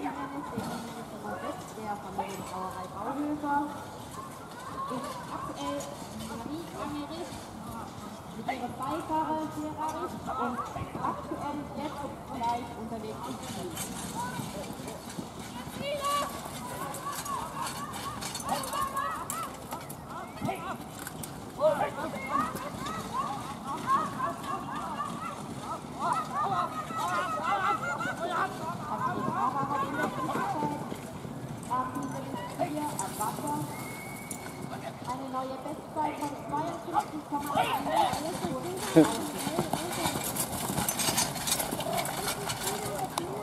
Hindernis der Nummer 6 der Familie Brauerei Bauhöfer ist aktuell Marie Angerich mit ihrem Beifahrer Gerarich und neue Bestzeit von 52,1 Minuten.